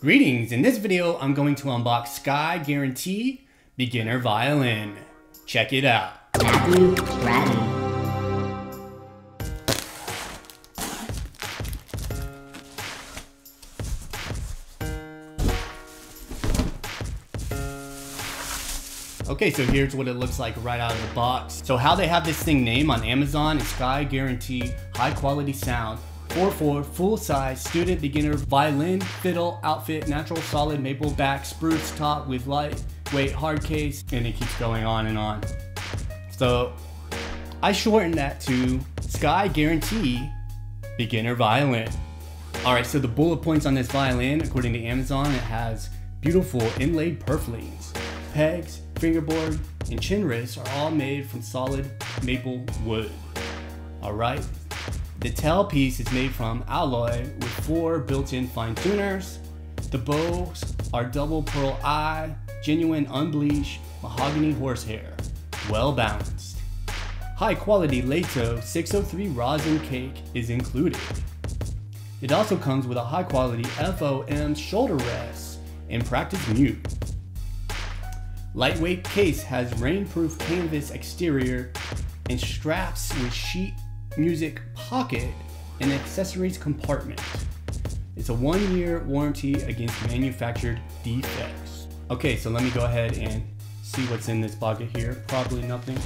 Greetings, in this video I'm going to unbox Sky Guarantee Beginner Violin. Check it out. Okay, so here's what it looks like right out of the box. So how they have this thing named on Amazon is Sky Guarantee High Quality Sound 4-4 full-size student beginner violin fiddle outfit natural solid maple back spruce top with lightweight hard case and it keeps going on and on. So i shortened that to sky guarantee beginner violin. All right so the bullet points on this violin according to amazon it has beautiful inlaid purflings pegs fingerboard and chin rests are all made from solid maple wood. All right the tail piece is made from alloy with four built-in fine tuners. The bows are double pearl eye, genuine unbleached mahogany horsehair, well balanced. High quality Lato 603 rosin cake is included. It also comes with a high quality FOM shoulder rest and practice mute. Lightweight case has rainproof canvas exterior and straps with sheet music pocket and accessories compartment. It's a one year warranty against manufactured defects. Okay, so let me go ahead and see what's in this pocket here. Probably nothing,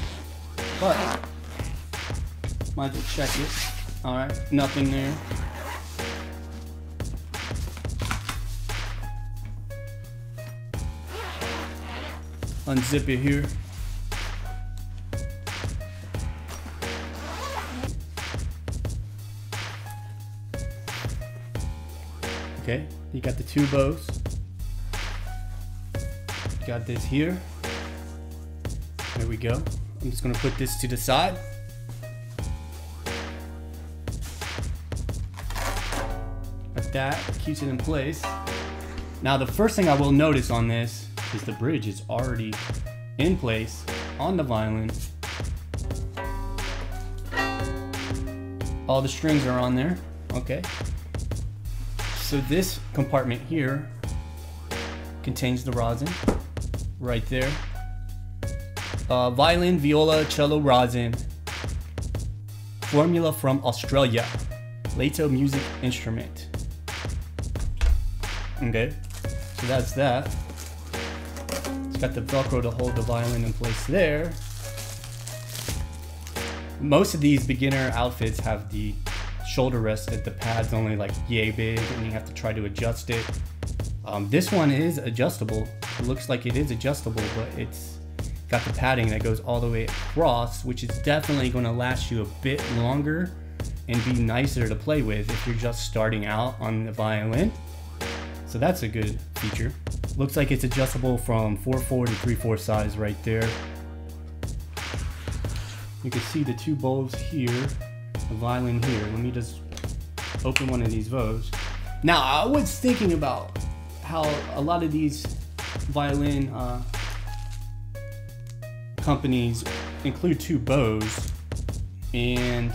but might as well check it. All right, nothing there. Unzip it here. Okay, you got the two bows. Got this here. There we go. I'm just gonna put this to the side. Like that, keeps it in place. Now the first thing I will notice on this is the bridge is already in place on the violin. All the strings are on there, okay. So this compartment here contains the rosin right there. Uh, violin, viola, cello rosin. Formula from Australia. Lato music instrument. Okay, so that's that. It's got the Velcro to hold the violin in place there. Most of these beginner outfits have the shoulder rest that the pad's only like yay big and you have to try to adjust it. Um, this one is adjustable. It looks like it is adjustable, but it's got the padding that goes all the way across, which is definitely going to last you a bit longer and be nicer to play with if you're just starting out on the violin. So that's a good feature. Looks like it's adjustable from 4-4 to 3-4 size right there. You can see the two bows here violin here. Let me just open one of these bows. Now, I was thinking about how a lot of these violin uh, companies include two bows, and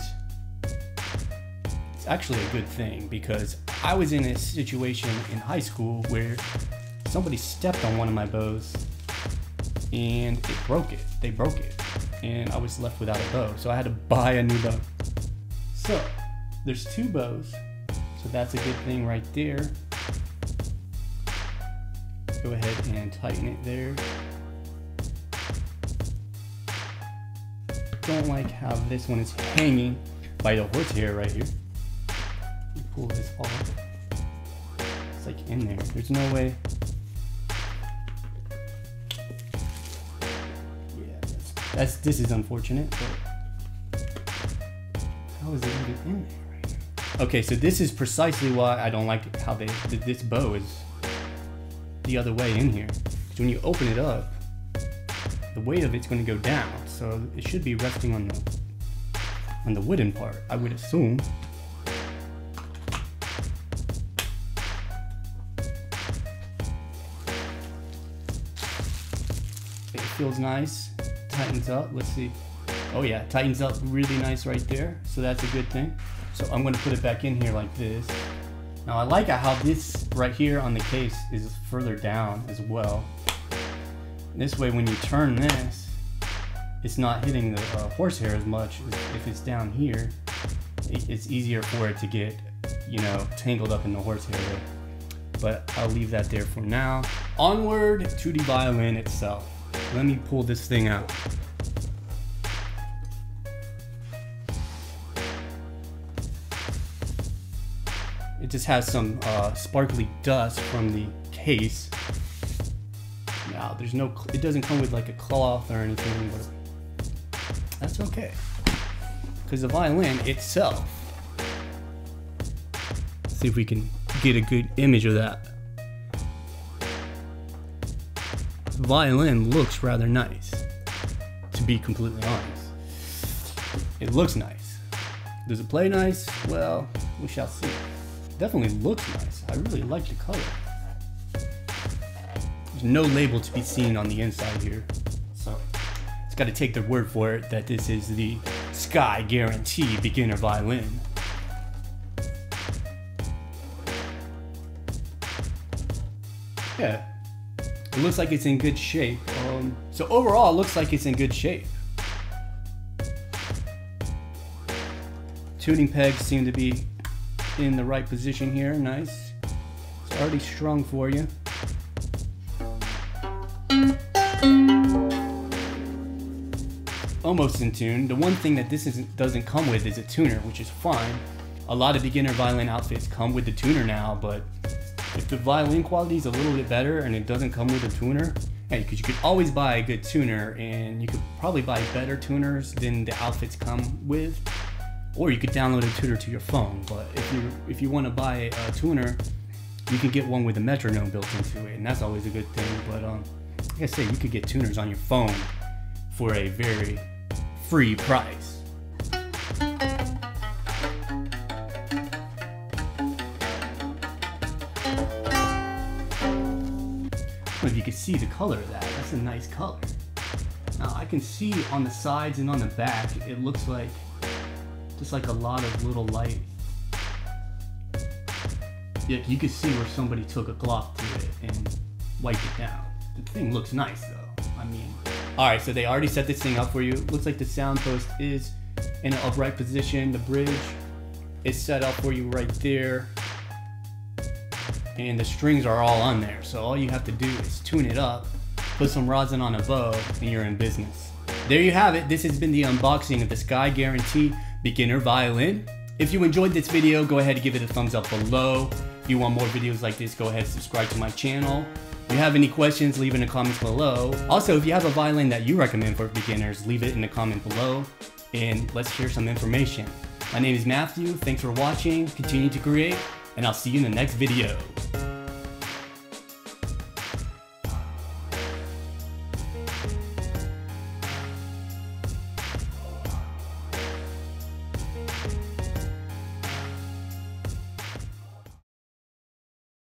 it's actually a good thing because I was in a situation in high school where somebody stepped on one of my bows and it broke it. They broke it, and I was left without a bow, so I had to buy a new bow. So there's two bows. So that's a good thing right there. Go ahead and tighten it there. Don't like how this one is hanging by the horsehair right here. Pull this off. It's like in there. There's no way. Yeah, that's, that's this is unfortunate, but how is it even in there? Okay, so this is precisely why I don't like how they this bow is the other way in here. So when you open it up, the weight of it's going to go down. So it should be resting on the on the wooden part, I would assume. It feels nice, tightens up. Let's see. Oh yeah, tightens up really nice right there. So that's a good thing. So I'm gonna put it back in here like this. Now I like how this right here on the case is further down as well. This way when you turn this, it's not hitting the uh, horsehair as much if it's down here. It's easier for it to get, you know, tangled up in the horsehair. But I'll leave that there for now. Onward to the violin itself. Let me pull this thing out. It just has some uh, sparkly dust from the case. Now, there's no, it doesn't come with like a cloth or anything, but that's okay. Because the violin itself, see if we can get a good image of that. The violin looks rather nice, to be completely honest. It looks nice. Does it play nice? Well, we shall see definitely looks nice. I really like the color. There's no label to be seen on the inside here. So it's got to take their word for it that this is the Sky Guarantee beginner violin. Yeah, it looks like it's in good shape. Um, so overall, it looks like it's in good shape. Tuning pegs seem to be in the right position here. Nice. It's already strung for you. Almost in tune. The one thing that this doesn't come with is a tuner, which is fine. A lot of beginner violin outfits come with the tuner now, but if the violin quality is a little bit better and it doesn't come with a tuner, hey, because you could always buy a good tuner and you could probably buy better tuners than the outfits come with or you could download a tuner to your phone. But if you if you want to buy a tuner, you can get one with a metronome built into it, and that's always a good thing. But um, like I say, you could get tuners on your phone for a very free price. if you can see the color of that, that's a nice color. Now I can see on the sides and on the back, it looks like just like a lot of little light. Yeah, you can see where somebody took a cloth to it and wiped it down. The thing looks nice though. I mean, all right, so they already set this thing up for you. Looks like the sound post is in an upright position. The bridge is set up for you right there. And the strings are all on there. So all you have to do is tune it up, put some rosin on a bow, and you're in business. There you have it. This has been the unboxing of the Sky Guarantee beginner violin. If you enjoyed this video, go ahead and give it a thumbs up below. If you want more videos like this, go ahead and subscribe to my channel. If you have any questions, leave in the comments below. Also, if you have a violin that you recommend for beginners, leave it in the comment below and let's share some information. My name is Matthew, thanks for watching, continue to create, and I'll see you in the next video.